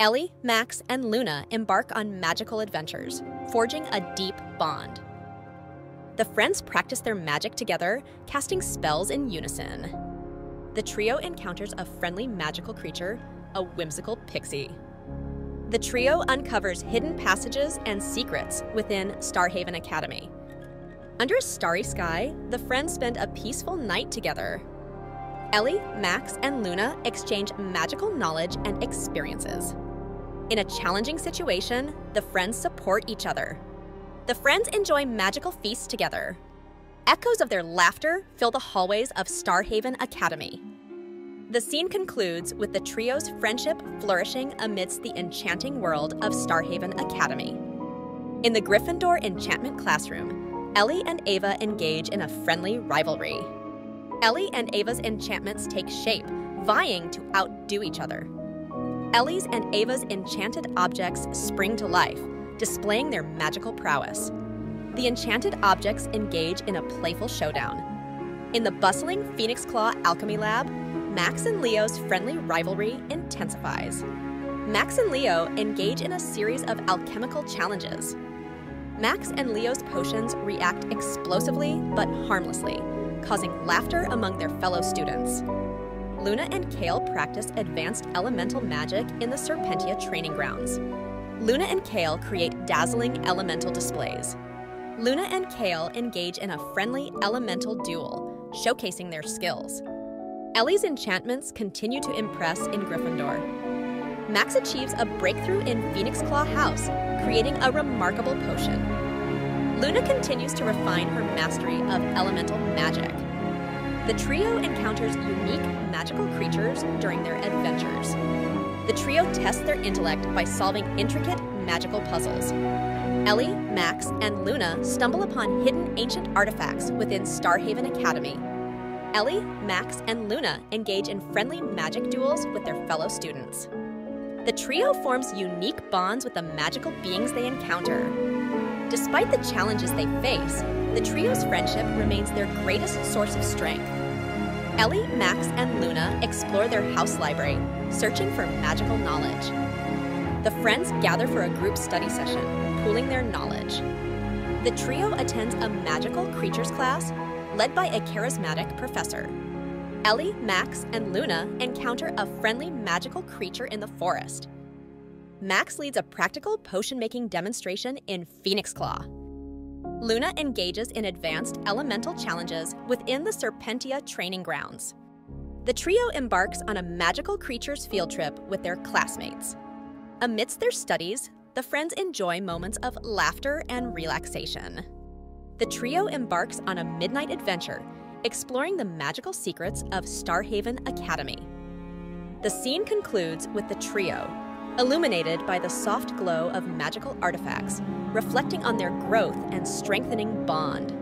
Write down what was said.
Ellie, Max, and Luna embark on magical adventures, forging a deep bond. The friends practice their magic together, casting spells in unison. The trio encounters a friendly magical creature, a whimsical pixie. The trio uncovers hidden passages and secrets within Starhaven Academy. Under a starry sky, the friends spend a peaceful night together. Ellie, Max, and Luna exchange magical knowledge and experiences. In a challenging situation, the friends support each other. The friends enjoy magical feasts together. Echoes of their laughter fill the hallways of Starhaven Academy. The scene concludes with the trio's friendship flourishing amidst the enchanting world of Starhaven Academy. In the Gryffindor enchantment classroom, Ellie and Ava engage in a friendly rivalry. Ellie and Ava's enchantments take shape, vying to outdo each other. Ellie's and Ava's enchanted objects spring to life, displaying their magical prowess. The enchanted objects engage in a playful showdown. In the bustling Phoenix Claw Alchemy Lab, Max and Leo's friendly rivalry intensifies. Max and Leo engage in a series of alchemical challenges. Max and Leo's potions react explosively but harmlessly, causing laughter among their fellow students. Luna and Kale practice advanced elemental magic in the Serpentia training grounds. Luna and Kale create dazzling elemental displays. Luna and Kale engage in a friendly elemental duel, showcasing their skills. Ellie's enchantments continue to impress in Gryffindor. Max achieves a breakthrough in Phoenix Claw House, creating a remarkable potion. Luna continues to refine her mastery of elemental magic. The trio encounters unique magical creatures during their adventures. The trio tests their intellect by solving intricate magical puzzles. Ellie, Max, and Luna stumble upon hidden ancient artifacts within Starhaven Academy. Ellie, Max, and Luna engage in friendly magic duels with their fellow students. The trio forms unique bonds with the magical beings they encounter. Despite the challenges they face, the trio's friendship remains their greatest source of strength. Ellie, Max, and Luna explore their house library, searching for magical knowledge. The friends gather for a group study session, pooling their knowledge. The trio attends a magical creatures class led by a charismatic professor. Ellie, Max, and Luna encounter a friendly magical creature in the forest. Max leads a practical potion making demonstration in Phoenix Claw. Luna engages in advanced elemental challenges within the Serpentia training grounds. The trio embarks on a magical creatures field trip with their classmates. Amidst their studies, the friends enjoy moments of laughter and relaxation. The trio embarks on a midnight adventure, exploring the magical secrets of Starhaven Academy. The scene concludes with the trio, illuminated by the soft glow of magical artifacts, reflecting on their growth and strengthening bond.